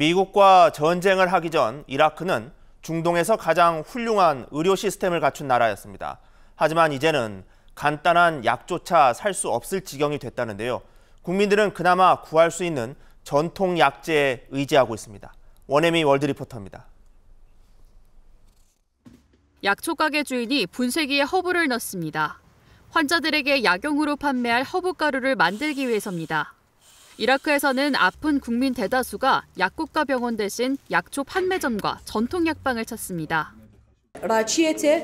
미국과 전쟁을 하기 전 이라크는 중동에서 가장 훌륭한 의료 시스템을 갖춘 나라였습니다. 하지만 이제는 간단한 약조차 살 수 없을 지경이 됐다는데요. 국민들은 그나마 구할 수 있는 전통 약재에 의지하고 있습니다. 원혜미 월드 리포터입니다. 약초 가게 주인이 분쇄기에 허브를 넣습니다. 환자들에게 약용으로 판매할 허브 가루를 만들기 위해서입니다. 이라크에서는 아픈 국민 대다수가 약국과 병원 대신 약초 판매점과 전통 약방을 찾습니다. راتشيته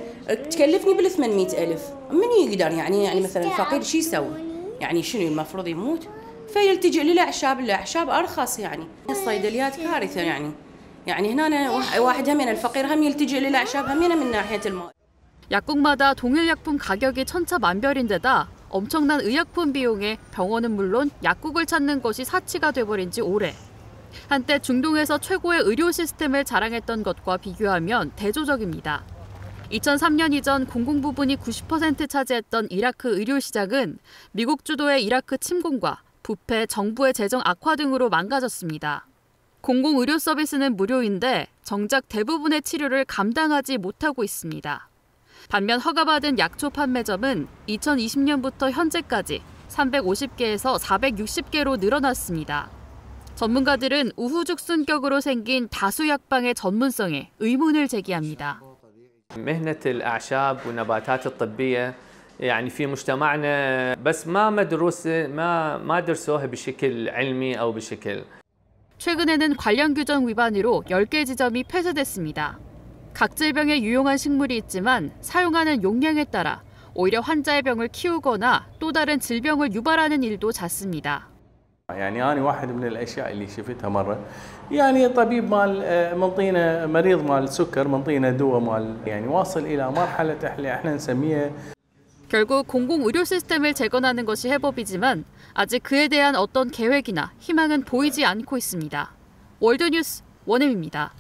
تكلفني بال 800000 من يقدر يعني يعني مثلا الفقير شو يسوي؟ يعني شنو المفروض يموت؟ فيلتجئ للاعشاب الاعشاب ارخص يعني الصيدليات كارثه يعني يعني هنا واحد همين الفقير هم يلتجئ للاعشاب همين من ناحيه الموت 약국마다 동일 약품 가격이 천차만별인데다 엄청난 의약품 비용에 병원은 물론 약국을 찾는 것이 사치가 돼버린 지 오래. 한때 중동에서 최고의 의료 시스템을 자랑했던 것과 비교하면 대조적입니다. 2003년 이전 공공 부분이 90% 차지했던 이라크 의료 시장은 미국 주도의 이라크 침공과 부패, 정부의 재정 악화 등으로 망가졌습니다. 공공 의료 서비스는 무료인데 정작 대부분의 치료를 감당하지 못하고 있습니다. 반면 허가받은 약초 판매점은 2020년부터 현재까지 350개에서 460개로 늘어났습니다. 전문가들은 우후죽순격으로 생긴 다수 약방의 전문성에 의문을 제기합니다. مهنة الأعشاب والنباتات الطبية يعني في مجتمعنا بس ما مدروسة ما ما درسوها بشكل علمي أو بشكل 최근에는 관련 규정 위반으로 10개 지점이 폐쇄됐습니다. 각 질병에 유용한 식물이 있지만 사용하는 용량에 따라 오히려 환자의 병을 키우거나 또 다른 질병을 유발하는 일도 잦습니다. يعني انا واحد من الاشياء اللي شفتها مره يعني طبيب مال منطينا مريض مال سكر منطينا دواء مال يعني واصل الى مرحله احنا نسميها 결국 공공 의료 시스템을 재건하는 것이 해법이지만 아직 그에 대한 어떤 계획이나 희망은 보이지 않고 있습니다. 월드뉴스 원엠입니다.